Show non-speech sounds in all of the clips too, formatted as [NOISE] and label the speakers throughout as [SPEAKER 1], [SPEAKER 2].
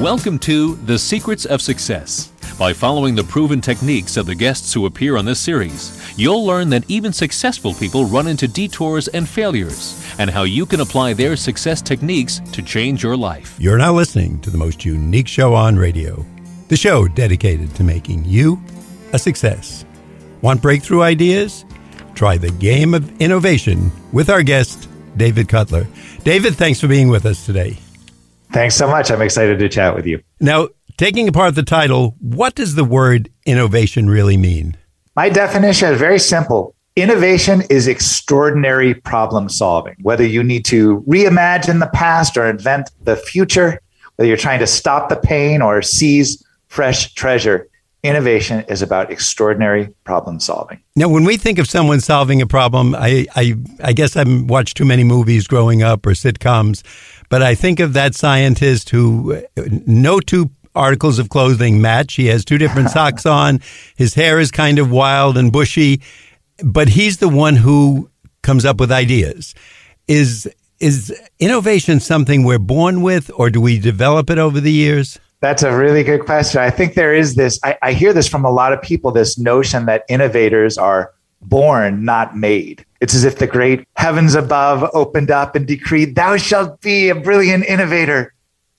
[SPEAKER 1] Welcome to The Secrets of Success. By following the proven techniques of the guests who appear on this series, you'll learn that even successful people run into detours and failures, and how you can apply their success techniques to change your life.
[SPEAKER 2] You're now listening to the most unique show on radio, the show dedicated to making you a success. Want breakthrough ideas? Try the game of innovation with our guest, David Cutler. David, thanks for being with us today.
[SPEAKER 3] Thanks so much. I'm excited to chat with you.
[SPEAKER 2] Now, taking apart the title, what does the word innovation really mean?
[SPEAKER 3] My definition is very simple. Innovation is extraordinary problem solving. Whether you need to reimagine the past or invent the future, whether you're trying to stop the pain or seize fresh treasure, innovation is about extraordinary problem solving.
[SPEAKER 2] Now, when we think of someone solving a problem, I, I, I guess I've watched too many movies growing up or sitcoms, but I think of that scientist who uh, no two articles of clothing match. He has two different [LAUGHS] socks on. His hair is kind of wild and bushy, but he's the one who comes up with ideas. Is is innovation something we're born with, or do we develop it over the years?
[SPEAKER 3] That's a really good question. I think there is this, I, I, hear this from a lot of people this notion that innovators are born, not made. It's as if the great heavens above opened up and decreed, Thou shalt be a brilliant innovator.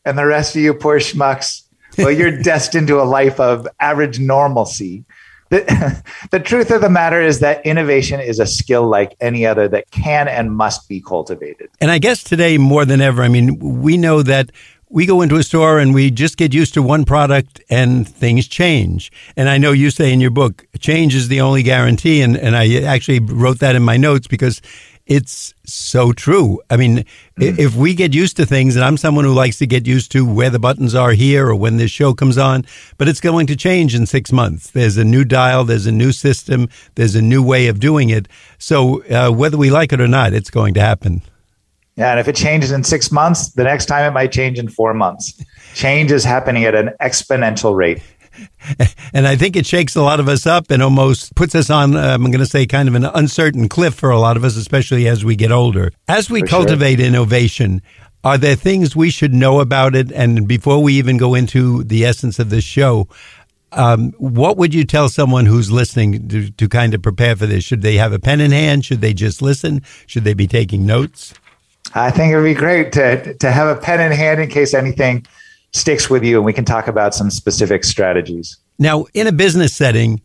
[SPEAKER 3] And the rest of you poor schmucks, well, you're [LAUGHS] destined to a life of average normalcy. The, [LAUGHS] the truth of the matter is that innovation is a skill like any other that can and must be cultivated.
[SPEAKER 2] And I guess today, more than ever, I mean, we know that we go into a store and we just get used to one product and things change. And I know you say in your book, change is the only guarantee. And, and I actually wrote that in my notes because it's so true. I mean, mm. if we get used to things, and I'm someone who likes to get used to where the buttons are here or when this show comes on, but it's going to change in six months. There's a new dial, there's a new system, there's a new way of doing it. So uh, whether we like it or not, it's going to happen.
[SPEAKER 3] Yeah, and if it changes in six months, the next time it might change in four months. Change is happening at an exponential rate.
[SPEAKER 2] And I think it shakes a lot of us up and almost puts us on, um, I'm going to say, kind of an uncertain cliff for a lot of us, especially as we get older. As we for cultivate sure. innovation, are there things we should know about it? And before we even go into the essence of this show, um, what would you tell someone who's listening to, to kind of prepare for this? Should they have a pen in hand? Should they just listen? Should they be taking notes?
[SPEAKER 3] I think it would be great to to have a pen in hand in case anything sticks with you, and we can talk about some specific strategies.
[SPEAKER 2] Now, in a business setting,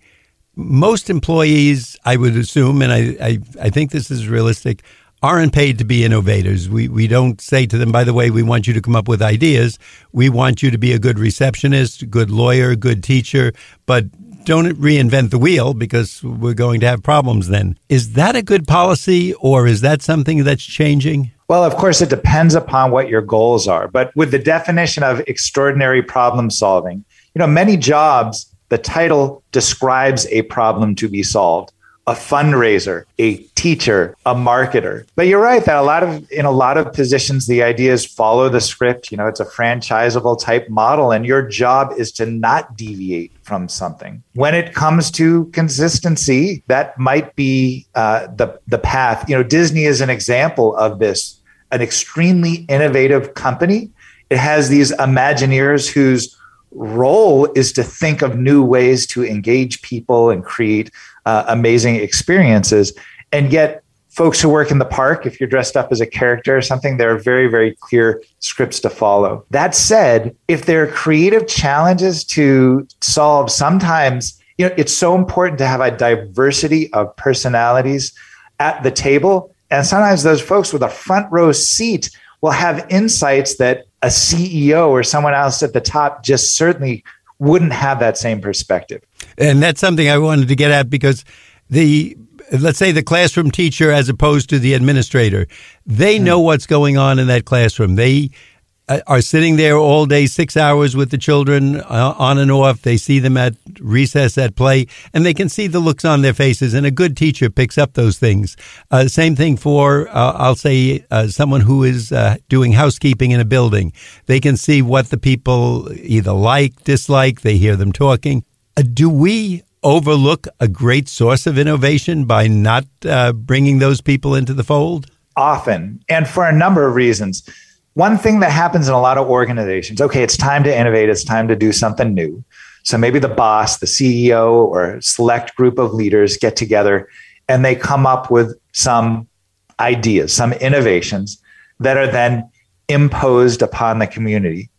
[SPEAKER 2] most employees, I would assume, and I, I, I think this is realistic, aren't paid to be innovators. We we don't say to them, by the way, we want you to come up with ideas. We want you to be a good receptionist, good lawyer, good teacher, but don't reinvent the wheel because we're going to have problems then. Is that a good policy or is that something that's changing?
[SPEAKER 3] Well, of course, it depends upon what your goals are. But with the definition of extraordinary problem solving, you know, many jobs, the title describes a problem to be solved a fundraiser, a teacher, a marketer. But you're right that a lot of in a lot of positions the idea is follow the script, you know, it's a franchisable type model and your job is to not deviate from something. When it comes to consistency, that might be uh, the the path. You know, Disney is an example of this, an extremely innovative company. It has these Imagineers whose role is to think of new ways to engage people and create uh, amazing experiences. And yet, folks who work in the park, if you're dressed up as a character or something, there are very, very clear scripts to follow. That said, if there are creative challenges to solve, sometimes you know it's so important to have a diversity of personalities at the table. And sometimes those folks with a front row seat will have insights that a CEO or someone else at the top just certainly wouldn't have that same perspective.
[SPEAKER 2] And that's something I wanted to get at because the let's say the classroom teacher as opposed to the administrator, they know hmm. what's going on in that classroom. They are sitting there all day, six hours with the children uh, on and off. They see them at recess, at play, and they can see the looks on their faces. And a good teacher picks up those things. Uh, same thing for, uh, I'll say, uh, someone who is uh, doing housekeeping in a building. They can see what the people either like, dislike. They hear them talking. do we overlook a great source of innovation by not bringing those people into the fold?
[SPEAKER 3] Often, and for a number of reasons one thing that happens in a lot of organizations okay, it's time to innovate, it's time to do something new. So maybe the boss, the CEO, or select group of leaders get together and they come up with some ideas, some innovations that are then imposed upon the community.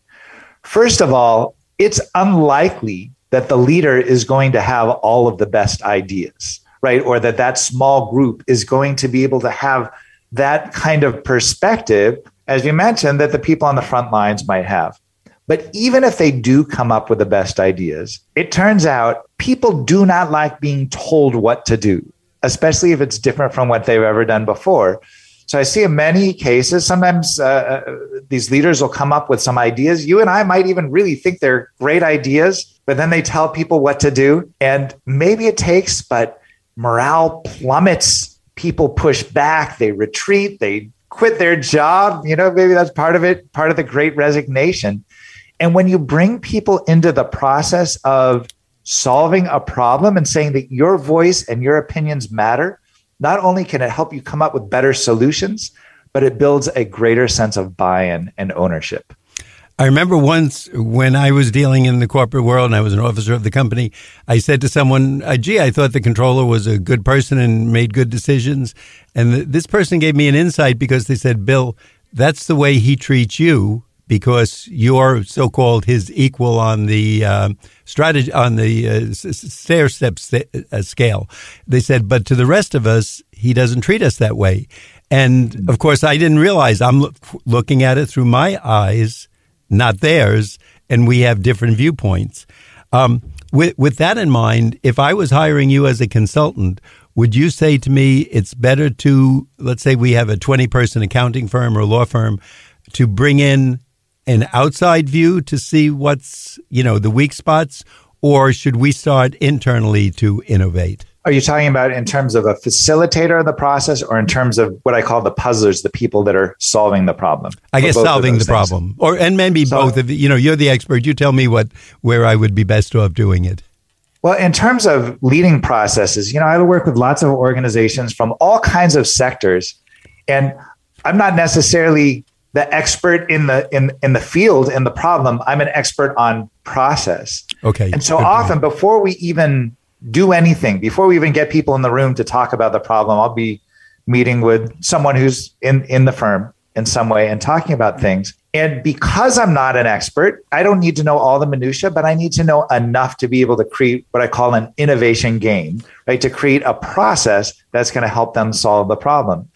[SPEAKER 3] First of all, it's unlikely that the leader is going to have all of the best ideas, right? Or that that small group is going to be able to have that kind of perspective, as you mentioned, that the people on the front lines might have. But even if they do come up with the best ideas, it turns out people do not like being told what to do, especially if it's different from what they've ever done before. So I see in many cases, sometimes uh, uh, these leaders will come up with some ideas. You and I might even really think they're great ideas, but then they tell people what to do. And maybe it takes, but morale plummets. People push back, they retreat, they quit their job. You know, maybe that's part of it, part of the great resignation. And when you bring people into the process of solving a problem and saying that your voice and your opinions matter, not only can it help you come up with better solutions, but it builds a greater sense of buy in and ownership.
[SPEAKER 2] I remember once when I was dealing in the corporate world and I was an officer of the company, I said to someone, uh, gee, I thought the controller was a good person and made good decisions. And th- this person gave me an insight because they said, Bill, that's the way he treats you because you're so-called his equal on the uh, strategy on the uh, stair step st- uh, scale. They said, but to the rest of us, he doesn't treat us that way. And of course, I didn't realize I'm lo- looking at it through my eyes, not theirs, and we have different viewpoints. Um, with, with that in mind, if I was hiring you as a consultant, would you say to me it's better to, let's say we have a 20 person accounting firm or law firm, to bring in an outside view to see what's, you know, the weak spots, or should we start internally to innovate?
[SPEAKER 3] Are you talking about in terms of a facilitator of the process or in terms of what I call the puzzlers, the people that are solving the problem?
[SPEAKER 2] I guess solving the things? problem. Or and maybe so, both of you know, you're the expert. You tell me what where I would be best off doing it.
[SPEAKER 3] Well, in terms of leading processes, you know, I work with lots of organizations from all kinds of sectors. And I'm not necessarily the expert in the in in the field in the problem. I'm an expert on process.
[SPEAKER 2] Okay.
[SPEAKER 3] And so often before we even do anything, before we even get people in the room to talk about the problem, I'll be meeting with someone who's in in the firm in some way and talking about things. And because I'm not an expert, I don't need to know all the minutia, but I need to know enough to be able to create what I call an innovation game, right? To create a process that's going to help them solve the problem.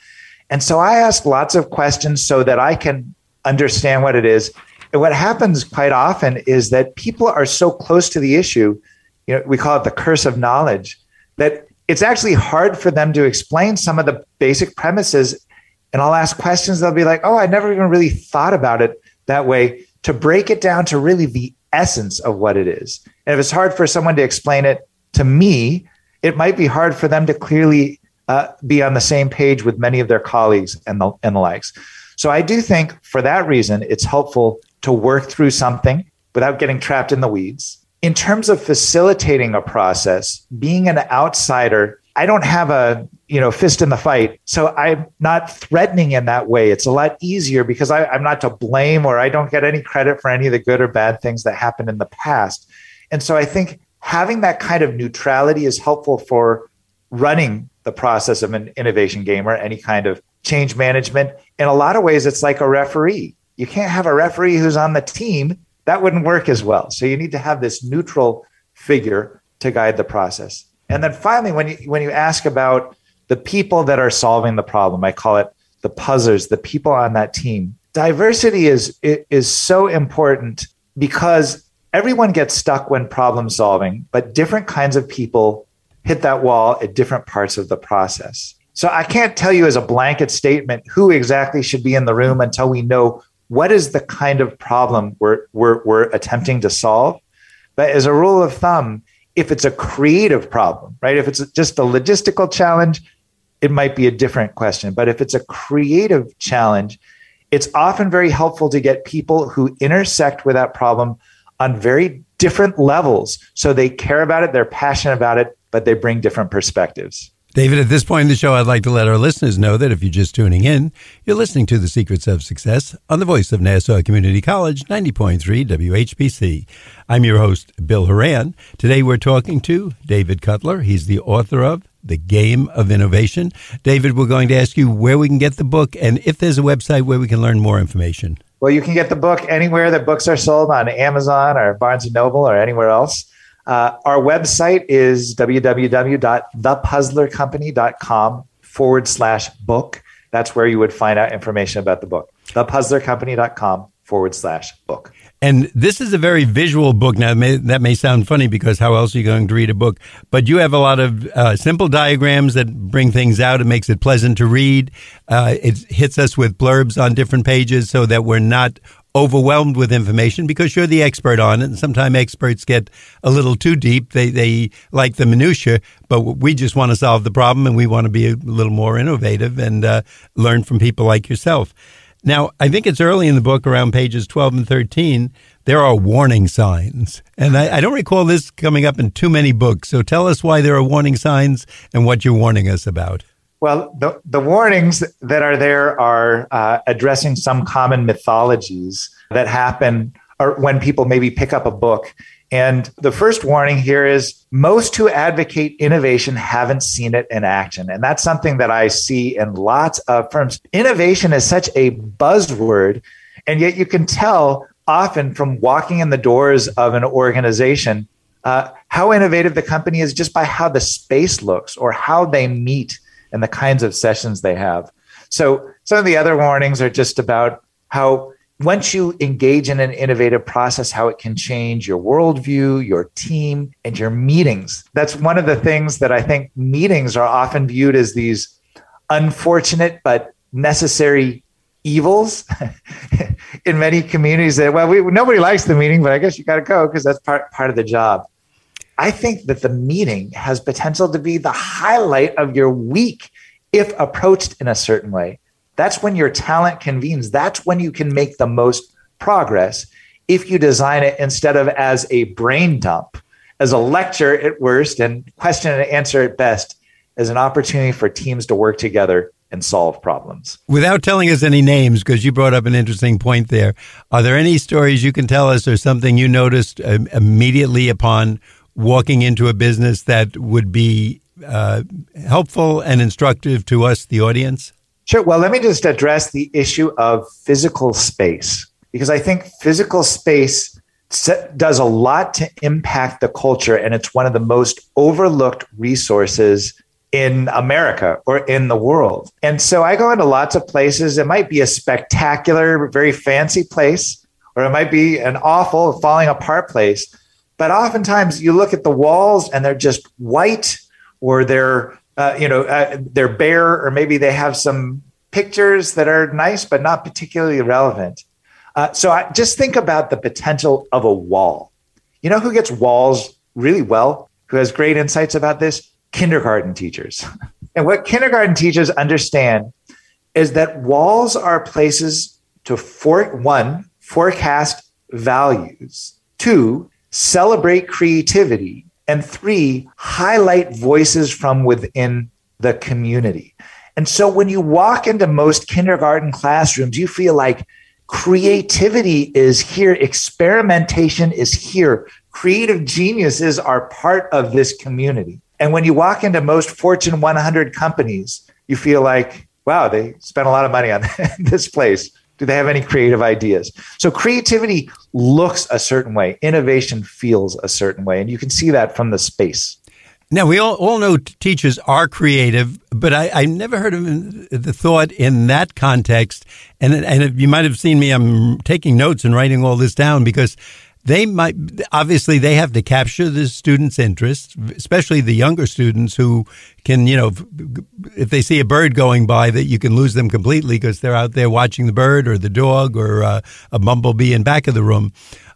[SPEAKER 3] And so I ask lots of questions so that I can understand what it is. And what happens quite often is that people are so close to the issue, you know, we call it the curse of knowledge, that it's actually hard for them to explain some of the basic premises. And I'll ask questions, they'll be like, oh, I never even really thought about it that way, to break it down to really the essence of what it is. And if it's hard for someone to explain it to me, it might be hard for them to clearly uh, be on the same page with many of their colleagues and the, and the likes. So I do think for that reason, it's helpful to work through something without getting trapped in the weeds. In terms of facilitating a process, being an outsider, I don't have a you know fist in the fight, so I'm not threatening in that way. It's a lot easier because I, I'm not to blame or I don't get any credit for any of the good or bad things that happened in the past. And so I think having that kind of neutrality is helpful for running the process of an innovation game or any kind of change management. In a lot of ways, it's like a referee. You can't have a referee who's on the team. That wouldn't work as well. So you need to have this neutral figure to guide the process. And then finally, when you when you ask about the people that are solving the problem, I call it the puzzlers, the people on that team. Diversity is is so important because everyone gets stuck when problem solving, but different kinds of people hit that wall at different parts of the process. So I can't tell you as a blanket statement who exactly should be in the room until we know what is the kind of problem we're, we're, we're attempting to solve. But as a rule of thumb, if it's a creative problem, right? If it's just a logistical challenge, it might be a different question. But if it's a creative challenge, it's often very helpful to get people who intersect with that problem on very different levels. So they care about it, they're passionate about it, but they bring different perspectives.
[SPEAKER 2] David, at this point in the show, I'd like to let our listeners know that if you're just tuning in, you're listening to The Secrets of Success on the voice of Nassau Community College, 90.3 WHPC. I'm your host, Bill Horan. Today we're talking to David Cutler. He's the author of The Game of Innovation. David, we're going to ask you where we can get the book and if there's a website where we can learn more information.
[SPEAKER 3] Well, you can get the book anywhere that books are sold on Amazon or Barnes and Noble or anywhere else. Uh, our website is www.thepuzzlercompany.com forward slash book. That's where you would find out information about the book. Thepuzzlercompany.com forward slash book.
[SPEAKER 2] And this is a very visual book. Now, may, that may sound funny because how else are you going to read a book? But you have a lot of uh, simple diagrams that bring things out. It makes it pleasant to read. Uh, it hits us with blurbs on different pages so that we're not overwhelmed with information because you're the expert on it. And sometimes experts get a little too deep. They, they like the minutia, but we just want to solve the problem and we want to be a little more innovative and uh, learn from people like yourself. Now, I think it's early in the book, around pages 12 and 13, there are warning signs. And I, I, don't recall this coming up in too many books. So tell us why there are warning signs and what you're warning us about.
[SPEAKER 3] Well, the, the warnings that are there are uh, addressing some common mythologies that happen or when people maybe pick up a book. And the first warning here is most who advocate innovation haven't seen it in action. And that's something that I see in lots of firms. Innovation is such a buzzword, and yet you can tell often from walking in the doors of an organization uh, how innovative the company is just by how the space looks or how they meet and the kinds of sessions they have. So some of the other warnings are just about how once you engage in an innovative process, how it can change your worldview, your team, and your meetings. That's one of the things that I think meetings are often viewed as these unfortunate but necessary evils [LAUGHS] in many communities that well we, nobody likes the meeting but i guess you got to go because that's part, part of the job I think that the meeting has potential to be the highlight of your week if approached in a certain way. That's when your talent convenes. That's when you can make the most progress if you design it instead of as a brain dump, as a lecture at worst, and question and answer at best, as an opportunity for teams to work together and solve problems.
[SPEAKER 2] Without telling us any names, because you brought up an interesting point there, are there any stories you can tell us or something you noticed uh, immediately upon walking into a business that would be uh, helpful and instructive to us, the audience?
[SPEAKER 3] Sure. Well, let me just address the issue of physical space because I think physical space does a lot to impact the culture, and it's one of the most overlooked resources in America or in the world. And so I go into lots of places. It might be a spectacular, very fancy place, or it might be an awful, falling apart place. But oftentimes you look at the walls and they're just white or they're, uh, you know, uh, they're bare or maybe they have some pictures that are nice but not particularly relevant. Uh, so I just think about the potential of a wall. You know who gets walls really well? Who has great insights about this? Kindergarten teachers. [LAUGHS] and what kindergarten teachers understand is that walls are places to for one forecast values, two celebrate creativity, and three, highlight voices from within the community. And so when you walk into most kindergarten classrooms, you feel like creativity is here, experimentation is here, creative geniuses are part of this community. And when you walk into most Fortune 100 companies, you feel like, wow, they spent a lot of money on [LAUGHS] this place. Do they have any creative ideas? So creativity looks a certain way, innovation feels a certain way, and you can see that from the space.
[SPEAKER 2] Now we all, all know teachers are creative, but I, I never heard of the thought in that context. And and you might have seen me. I'm taking notes and writing all this down because they might obviously they have to capture the students' interest, especially the younger students who can, you know, if they see a bird going by, that you can lose them completely because they're out there watching the bird or the dog or uh, a bumblebee in back of the room.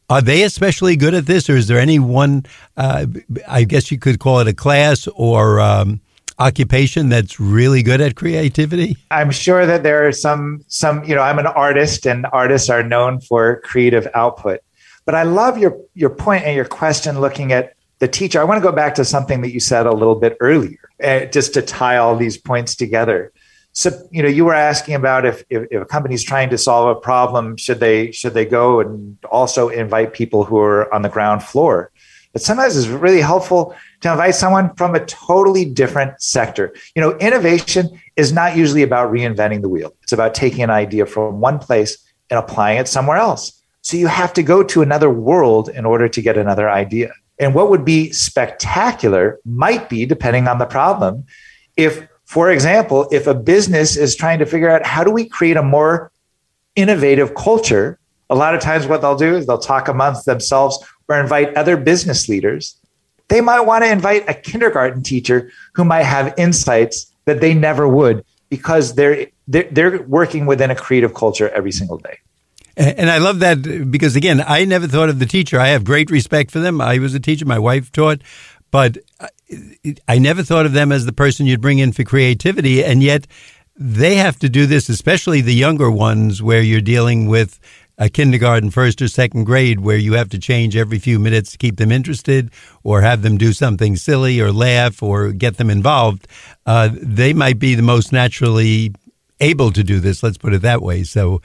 [SPEAKER 2] Are they especially good at this, or is there any one? Uh, I guess you could call it a class or. Um, occupation that's really good at creativity?
[SPEAKER 3] I'm sure that there are some some you know I'm an artist and artists are known for creative output. But I love your your point and your question looking at the teacher, I want to go back to something that you said a little bit earlier, uh, just to tie all these points together. So, you know, you were asking about if, if, if a company's trying to solve a problem, should they should they go and also invite people who are on the ground floor? But sometimes it's really helpful to invite someone from a totally different sector. You know, innovation is not usually about reinventing the wheel. It's about taking an idea from one place and applying it somewhere else. So you have to go to another world in order to get another idea. And what would be spectacular might be, depending on the problem, if, for example, if a business is trying to figure out how do we create a more innovative culture, a lot of times what they'll do is they'll talk amongst themselves or invite other business leaders. They might want to invite a kindergarten teacher who might have insights that they never would because they're, they're, they're working within a creative culture every single day.
[SPEAKER 2] And I love that because, again, I never thought of the teacher. I have great respect for them. I was a teacher, my wife taught, but I never thought of them as the person you'd bring in for creativity. And yet they have to do this, especially the younger ones, where you're dealing with a kindergarten, first or second grade, where you have to change every few minutes to keep them interested or have them do something silly or laugh or get them involved. Uh, they might be the most naturally able to do this. Let's put it that way. So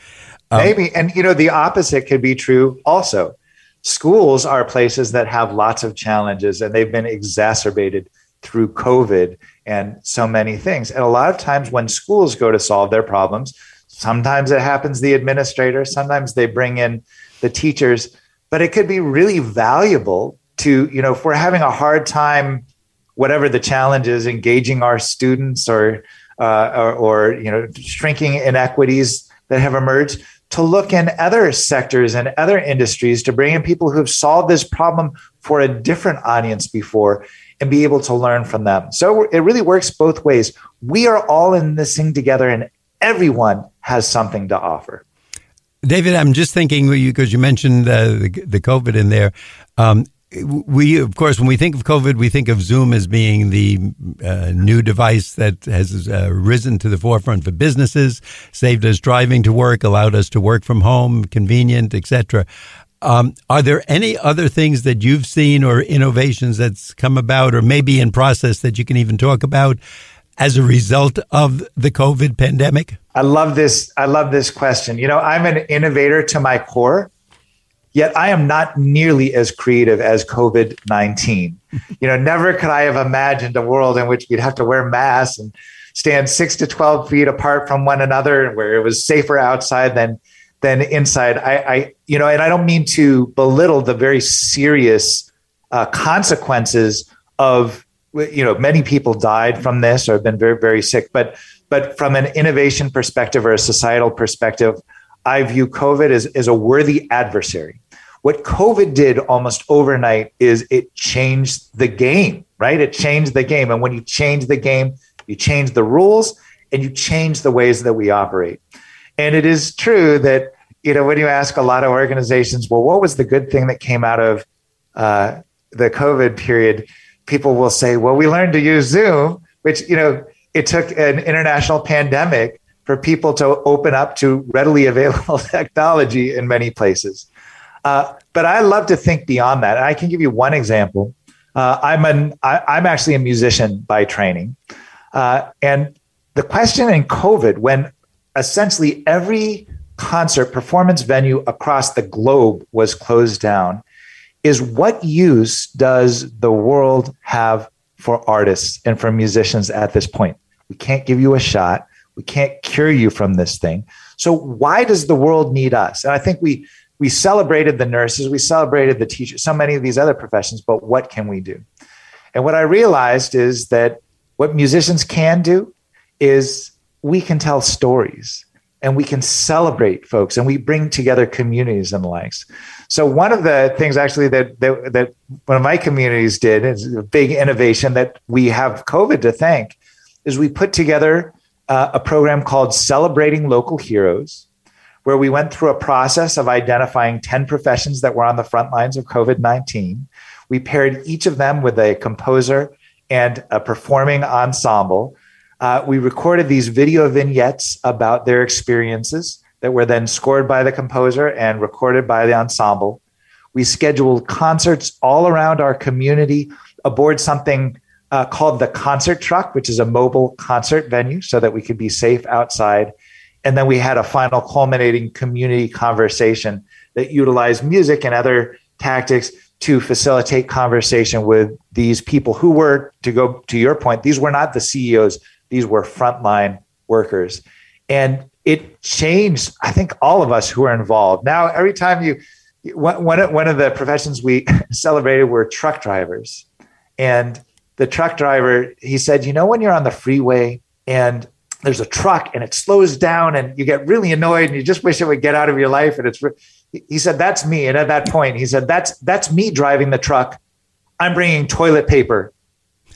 [SPEAKER 3] um, maybe, and you know, the opposite could be true also. Schools are places that have lots of challenges, and they've been exacerbated through COVID and so many things. And a lot of times, when schools go to solve their problems, sometimes it happens the administrator, sometimes they bring in the teachers, but it could be really valuable to, you know, if we're having a hard time, whatever the challenge is, engaging our students or uh, or, or you know shrinking inequities that have emerged to look in other sectors and other industries to bring in people who have solved this problem for a different audience before and be able to learn from them. So it really works both ways. We are all in this thing together and everyone has something to offer.
[SPEAKER 2] David, I'm just thinking because you mentioned the, the COVID in there. Um, we, of course, when we think of COVID, we think of Zoom as being the uh, new device that has uh, risen to the forefront for businesses, saved us driving to work, allowed us to work from home, convenient, etc. Um, are there any other things that you've seen or innovations that's come about, or maybe in process that you can even talk about as a result of the COVID pandemic?
[SPEAKER 3] I love this. I love this question. You know, I'm an innovator to my core. Yet I am not nearly as creative as COVID 19. you know, never could I have imagined a world in which we'd have to wear masks and stand six to 12 feet apart from one another, where it was safer outside than than inside. I, I you know, and I don't mean to belittle the very serious uh, consequences of you know many people died from this or have been very very sick but but from an innovation perspective or a societal perspective i view covid as, as a worthy adversary what COVID did almost overnight is it changed the game, right? It changed the game. And when you change the game, you change the rules and you change the ways that we operate. And it is true that, you know, when you ask a lot of organizations, well, what was the good thing that came out of uh, the COVID period? People will say, well, we learned to use Zoom, which, you know, it took an international pandemic for people to open up to readily [LAUGHS] available technology in many places. Uh, but I love to think beyond that. I can give you one example. Uh, I'm an I, I'm actually a musician by training, uh, and the question in COVID, when essentially every concert performance venue across the globe was closed down, is what use does the world have for artists and for musicians at this point? We can't give you a shot. We can't cure you from this thing. So why does the world need us? And I think we we celebrated the nurses, we celebrated the teachers, so many of these other professions, but what can we do? And what I realized is that what musicians can do is we can tell stories and we can celebrate folks and we bring together communities and likes. So one of the things actually that, that, that one of my communities did is a big innovation that we have COVID to thank is we put together uh, a program called Celebrating Local Heroes where we went through a process of identifying 10 professions that were on the front lines of COVID 19. We paired each of them with a composer and a performing ensemble. Uh, we recorded these video vignettes about their experiences that were then scored by the composer and recorded by the ensemble. We scheduled concerts all around our community aboard something uh, called the concert truck, which is a mobile concert venue so that we could be safe outside. And then we had a final culminating community conversation that utilized music and other tactics to facilitate conversation with these people who were, to go to your point, these were not the CEOs, these were frontline workers. And it changed, I think, all of us who are involved. Now, every time you, one, one of the professions we [LAUGHS] celebrated were truck drivers. And the truck driver, he said, you know, when you're on the freeway and there's a truck and it slows down and you get really annoyed and you just wish it would get out of your life and it's he said that's me. And at that point he said that's that's me driving the truck. I'm bringing toilet paper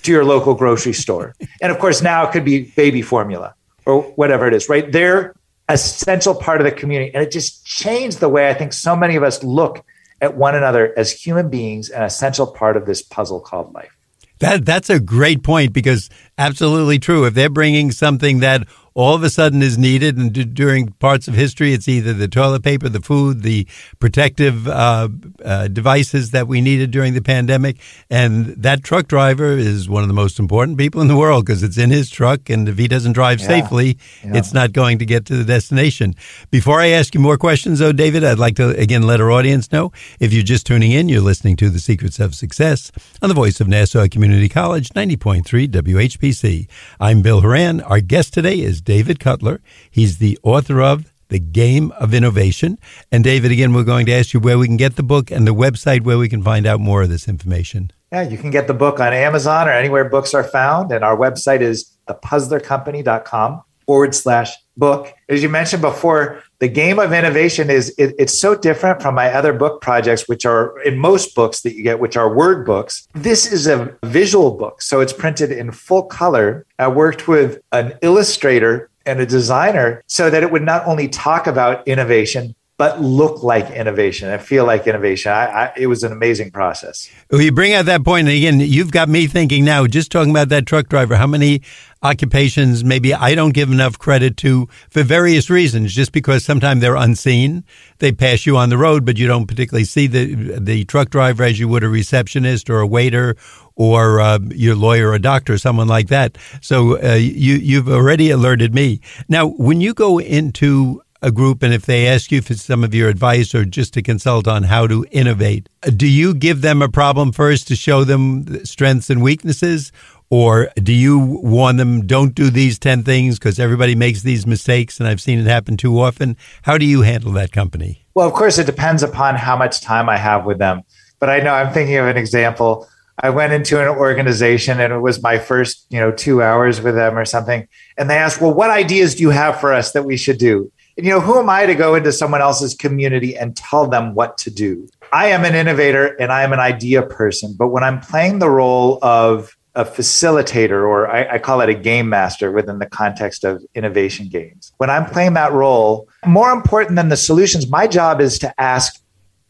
[SPEAKER 3] to your local grocery store. [LAUGHS] And of course now it could be baby formula or whatever it is right? They're essential part of the community and it just changed the way i think so many of us look at one another as human beings an essential part of this puzzle called life
[SPEAKER 2] that that's a great point because absolutely true. If they're bringing something that all of a sudden is needed. And d- during parts of history, it's either the toilet paper, the food, the protective uh, uh, devices that we needed during the pandemic. And that truck driver is one of the most important people in the world because it's in his truck. And if he doesn't drive yeah. safely, yeah. it's not going to get to the destination. Before I ask you more questions, though, David, I'd like to again let our audience know if you're just tuning in, you're listening to The Secrets of Success on the voice of Nassau Community College, 90.3 WHPC. I'm Bill Horan. Our guest today is David Cutler. He's the author of The Game of Innovation. And David, again, we're going to ask you where we can get the book and the website where we can find out more of this information.
[SPEAKER 3] Yeah, you can get the book on Amazon or anywhere books are found. And our website is thepuzzlercompany.com forward slash book. As you mentioned before, the game of innovation is it, it's so different from my other book projects, which are in most books that you get, which are word books. This is a visual book. So it's printed in full color. I worked with an illustrator and a designer so that it would not only talk about innovation, but look like innovation and feel like innovation. I, I, it was an amazing process.
[SPEAKER 2] Well, you bring out that point, and again, you've got me thinking now. Just talking about that truck driver, how many occupations maybe I don't give enough credit to for various reasons? Just because sometimes they're unseen, they pass you on the road, but you don't particularly see the the truck driver as you would a receptionist or a waiter or uh, your lawyer or a doctor, someone like that. So uh, you you've already alerted me. Now, when you go into a group and if they ask you for some of your advice or just to consult on how to innovate, do you give them a problem first to show them strengths and weaknesses? Or do you warn them, don't do these 10 things because everybody makes these mistakes and I've seen it happen too often? How do you handle that company?
[SPEAKER 3] Well, of course, it depends upon how much time I have with them. But I know I'm thinking of an example. I went into an organization and it was my first, you know, two hours with them or something. And they asked, well, what ideas do you have for us that we should do? And, you know, who am I to go into someone else's community and tell them what to do? I am an innovator and I am an idea person. But when I'm playing the role of a facilitator, or I, I, call it a game master within the context of innovation games, when I'm playing that role, more important than the solutions, my job is to ask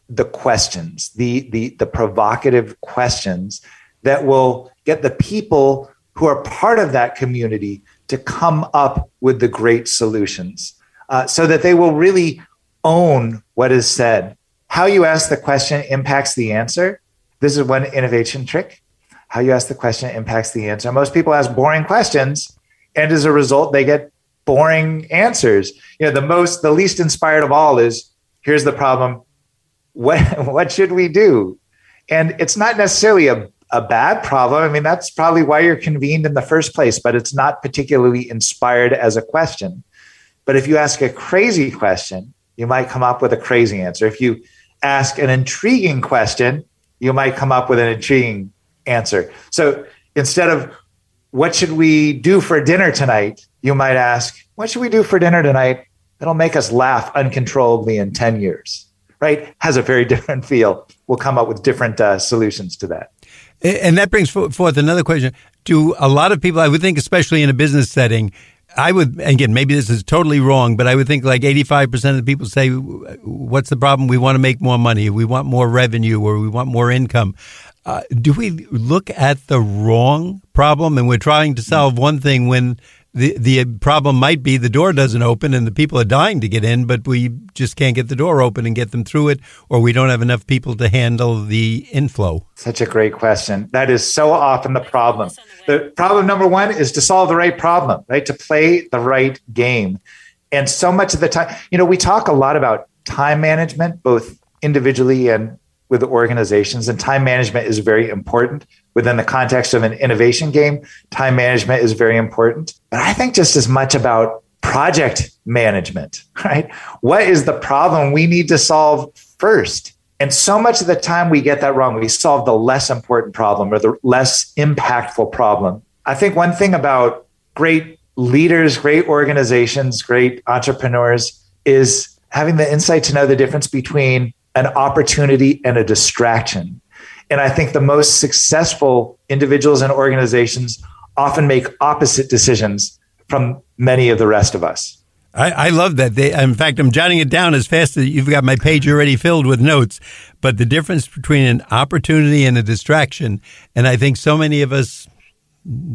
[SPEAKER 3] the questions, the, the, the provocative questions that will get the people who are part of that community to come up with the great solutions uh, so that they will really own what is said. How you ask the question impacts the answer. This is one innovation trick. How you ask the question impacts the answer. Most people ask boring questions, and as a result, they get boring answers. You know, the most, the least inspired of all is here's the problem. What [LAUGHS] what should we do? And it's not necessarily a, a bad problem. I mean, that's probably why you're convened in the first place, but it's not particularly inspired as a question. But if you ask a crazy question, you might come up with a crazy answer. If you ask an intriguing question, you might come up with an intriguing answer. So instead of what should we do for dinner tonight, you might ask, what should we do for dinner tonight that'll make us laugh uncontrollably in 10 years? Right? Has a very [LAUGHS] different feel. We'll come up with different uh, solutions to that.
[SPEAKER 2] And that brings forth another question. Do a lot of people, I would think, especially in a business setting, I would, again, maybe this is totally wrong, but I would think like 85% of the people say, what's the problem? We want to make more money. We want more revenue or we want more income. Uh, do we look at the wrong problem and we're trying to solve one thing when the the problem might be the door doesn't open and the people are dying to get in, but we just can't get the door open and get them through it, or we don't have enough people to handle the inflow?
[SPEAKER 3] Such a great question. That is so often the problem. The problem number one is to solve the right problem, right? To play the right game. And so much of the time, you know, we talk a lot about time management, both individually and with organizations, and time management is very important within the context of an innovation game. Time management is very important. But I think just as much about project management, right? What is the problem we need to solve first? And so much of the time we get that wrong. We solve the less important problem or the less impactful problem. I think one thing about great leaders, great organizations, great entrepreneurs is having the insight to know the difference between an opportunity and a distraction. And I think the most successful individuals and organizations often make opposite decisions from many of the rest of us.
[SPEAKER 2] I, I love that. They, in fact, I'm jotting it down as fast as you've got my page already filled with notes. But the difference between an opportunity and a distraction, and I think so many of us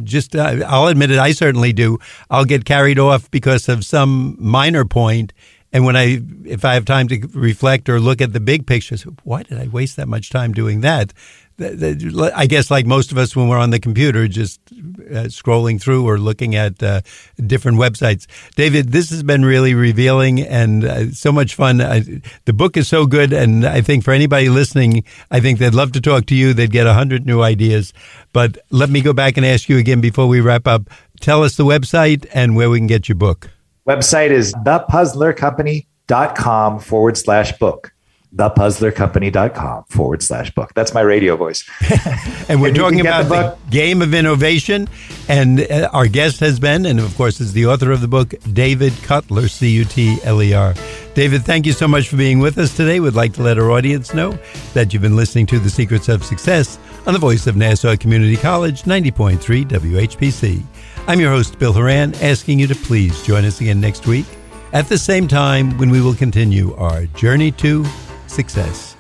[SPEAKER 2] just, uh, I'll admit it, I certainly do. I'll get carried off because of some minor point and when I, if I have time to reflect or look at the big picture, why did I waste that much time doing that? I guess, like most of us, when we're on the computer, just uh, scrolling through or looking at uh, different websites. David, this has been really revealing and uh, so much fun. I, the book is so good, and I think for anybody listening, I think they'd love to talk to you. They'd get a hundred new ideas. But let me go back and ask you again before we wrap up. Tell us the website and where we can get your book.
[SPEAKER 3] Website is thepuzzlercompany.com forward slash book. Thepuzzlercompany.com forward slash book. That's my radio voice. [LAUGHS]
[SPEAKER 2] and we're and talking about the, the, game of innovation. And uh, our guest has been, and of course, is the author of the book, David Cutler, C U T L E R. David, thank you so much for being with us today. We'd like to let our audience know that you've been listening to The Secrets of Success on the voice of Nassau Community College, 90.3 WHPC. I'm your host, Bill Horan, asking you to please join us again next week at the same time when we will continue our journey to success.